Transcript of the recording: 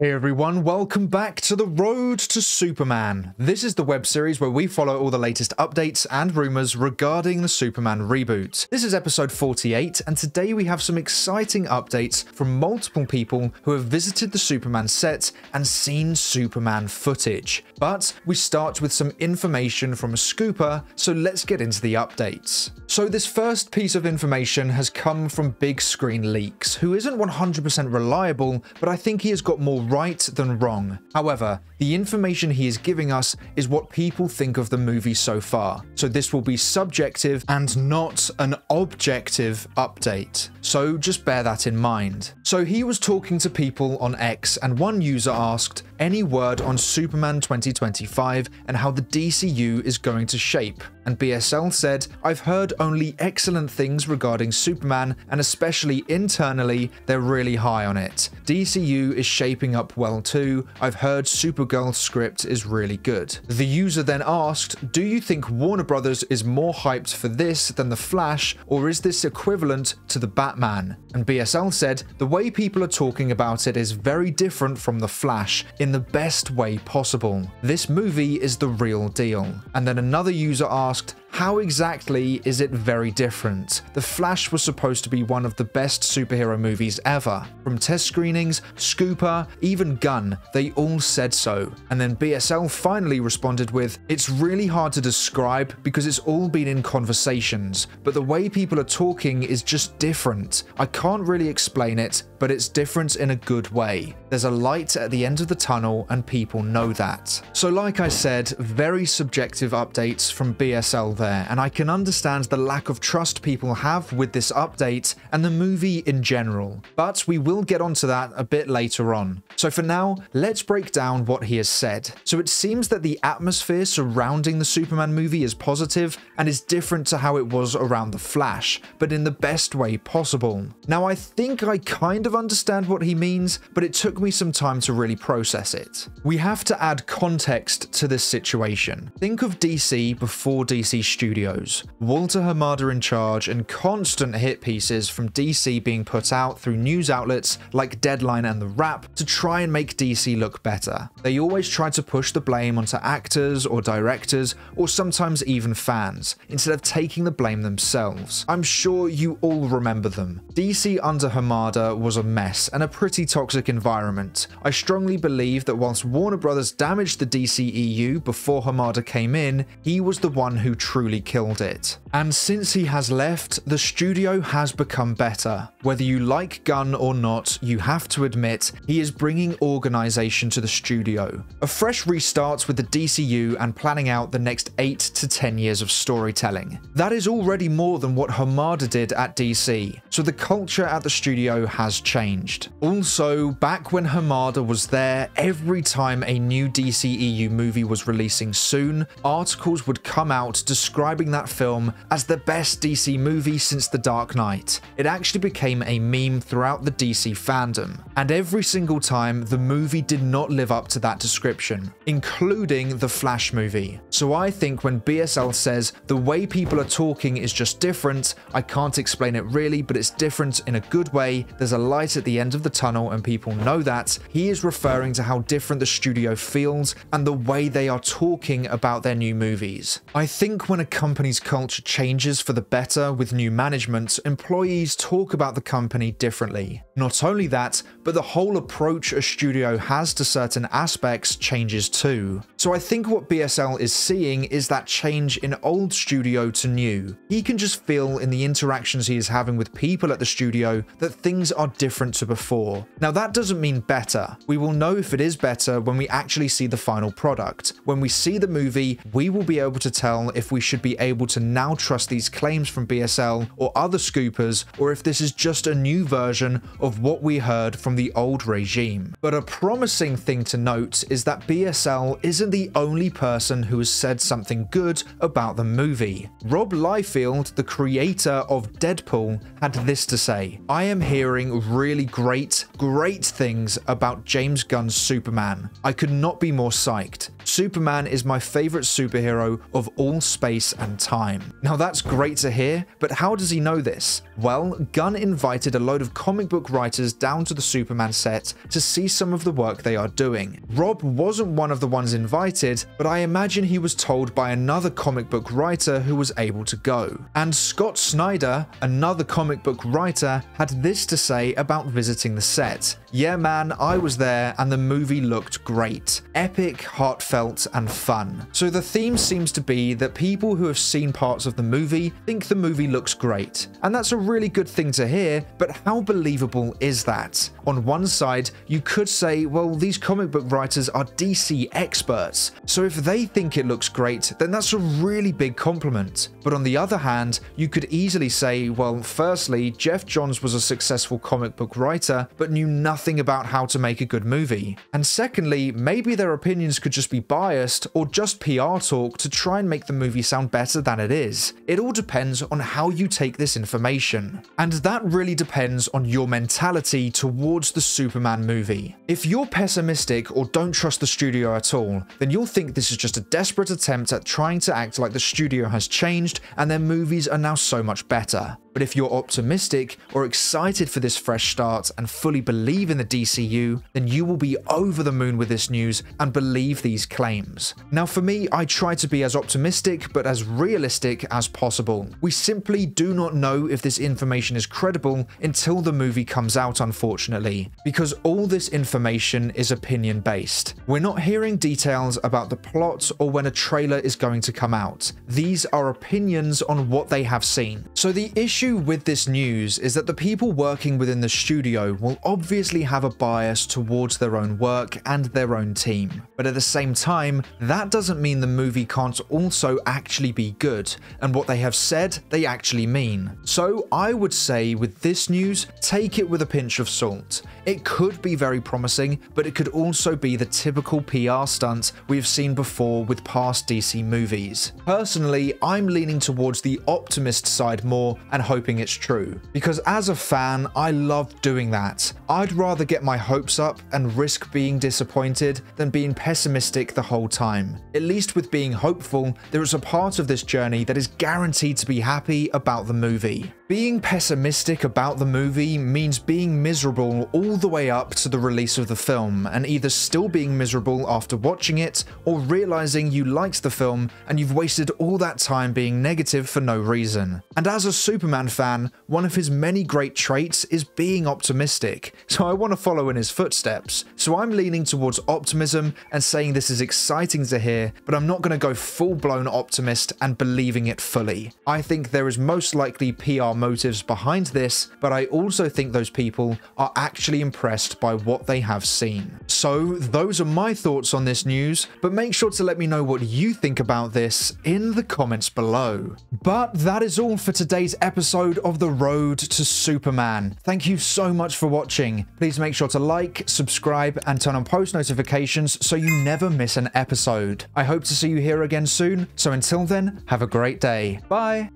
Hey everyone, welcome back to The Road to Superman. This is the web series where we follow all the latest updates and rumours regarding the Superman reboot. This is episode 48, and today we have some exciting updates from multiple people who have visited the Superman set and seen Superman footage. But we start with some information from a scooper, so let's get into the updates. So this first piece of information has come from Big Screen Leaks, who isn't 100% reliable, but I think he has got more right than wrong. However, the information he is giving us is what people think of the movie so far. So this will be subjective and not an objective update. So just bear that in mind. So he was talking to people on X and one user asked, any word on Superman 2025 and how the DCU is going to shape? And BSL said, I've heard only excellent things regarding Superman and especially internally, they're really high on it. DCU is shaping up well too. I've heard Supergirl's script is really good. The user then asked, do you think Warner Brothers is more hyped for this than The Flash or is this equivalent to the Batman? And BSL said, the way people are talking about it is very different from The Flash in the best way possible. This movie is the real deal. And then another user asked, asked how exactly is it very different? The Flash was supposed to be one of the best superhero movies ever. From test screenings, Scooper, even Gunn, they all said so. And then BSL finally responded with, It's really hard to describe because it's all been in conversations, but the way people are talking is just different. I can't really explain it, but it's different in a good way. There's a light at the end of the tunnel and people know that. So like I said, very subjective updates from BSL there, and I can understand the lack of trust people have with this update and the movie in general. But we will get onto that a bit later on. So for now, let's break down what he has said. So it seems that the atmosphere surrounding the Superman movie is positive and is different to how it was around The Flash, but in the best way possible. Now I think I kind of understand what he means, but it took me some time to really process it. We have to add context to this situation. Think of DC before DC Studios. Walter Hamada in charge and constant hit pieces from DC being put out through news outlets like Deadline and The Wrap to try and make DC look better. They always try to push the blame onto actors or directors or sometimes even fans, instead of taking the blame themselves. I'm sure you all remember them. DC under Hamada was a mess and a pretty toxic environment. I strongly believe that whilst Warner Brothers damaged the DCEU before Hamada came in, he was the one who truly killed it. And since he has left, the studio has become better. Whether you like Gunn or not, you have to admit he is bringing organization to the studio. A fresh restart with the DCU and planning out the next 8 to 10 years of storytelling. That is already more than what Hamada did at DC, so the culture at the studio has changed. Also, back when Hamada was there, every time a new DCEU movie was releasing soon, articles would come out describing that film as the best DC movie since The Dark Knight. It actually became a meme throughout the DC fandom, and every single time the movie did not live up to that description, including the Flash movie. So I think when BSL says the way people are talking is just different, I can't explain it really, but it's different in a good way, there's a light at the end of the tunnel and people know that, he is referring to how different the studio feels and the way they are talking about their new movies. I think when a company's culture changes for the better with new management, employees talk about the company differently. Not only that, but the whole approach a studio has to certain aspects changes too. So I think what BSL is seeing is that change in old studio to new. He can just feel in the interactions he is having with people at the studio that things are different to before. Now that doesn't mean better. We will know if it is better when we actually see the final product. When we see the movie, we will be able to tell if we should be able to now trust these claims from BSL or other scoopers, or if this is just a new version of what we heard from the old regime. But a promising thing to note is that BSL isn't the only person who has said something good about the movie. Rob Liefeld, the creator of Deadpool, had this to say, I am hearing really great, great things about James Gunn's Superman. I could not be more psyched. Superman is my favorite superhero of all space and time. Now that's great to hear, but how does he know this? Well, Gunn invited a load of comic book writers down to the Superman set to see some of the work they are doing. Rob wasn't one of the ones invited, but I imagine he was told by another comic book writer who was able to go. And Scott Snyder, another comic book writer, had this to say about visiting the set. Yeah man, I was there and the movie looked great. Epic, heartfelt, and fun. So the theme seems to be that people who have seen parts of the movie think the movie looks great. And that's a really good thing to hear, but how believable is that? On one side, you could say, well, these comic book writers are DC experts, so if they think it looks great, then that's a really big compliment. But on the other hand, you could easily say, well, firstly, Geoff Johns was a successful comic book writer, but knew nothing about how to make a good movie. And secondly, maybe their opinions could just be biased or just PR talk to try and make the movie sound better than it is. It all depends on how you take this information. And that really depends on your mentality towards the Superman movie. If you're pessimistic or don't trust the studio at all, then you'll think this is just a desperate attempt at trying to act like the studio has changed and their movies are now so much better. But if you're optimistic or excited for this fresh start and fully believe in the DCU, then you will be over the moon with this news and believe these claims. Now for me, I try to be as optimistic but as realistic as possible. We simply do not know if this information is credible until the movie comes out unfortunately, because all this information is opinion based. We're not hearing details about the plot or when a trailer is going to come out. These are opinions on what they have seen. So the issue issue with this news is that the people working within the studio will obviously have a bias towards their own work and their own team. But at the same time, that doesn't mean the movie can't also actually be good, and what they have said, they actually mean. So I would say with this news, take it with a pinch of salt. It could be very promising, but it could also be the typical PR stunt we've seen before with past DC movies. Personally, I'm leaning towards the optimist side more and hope hoping it's true. Because as a fan, I love doing that. I'd rather get my hopes up and risk being disappointed than being pessimistic the whole time. At least with being hopeful, there is a part of this journey that is guaranteed to be happy about the movie. Being pessimistic about the movie means being miserable all the way up to the release of the film, and either still being miserable after watching it, or realizing you liked the film and you've wasted all that time being negative for no reason. And as a Superman fan, one of his many great traits is being optimistic, so I want to follow in his footsteps. So I'm leaning towards optimism and saying this is exciting to hear, but I'm not going to go full blown optimist and believing it fully. I think there is most likely PR motives behind this, but I also think those people are actually impressed by what they have seen. So those are my thoughts on this news, but make sure to let me know what you think about this in the comments below. But that is all for today's episode of The Road to Superman. Thank you so much for watching. Please make sure to like, subscribe, and turn on post notifications so you never miss an episode. I hope to see you here again soon, so until then, have a great day. Bye!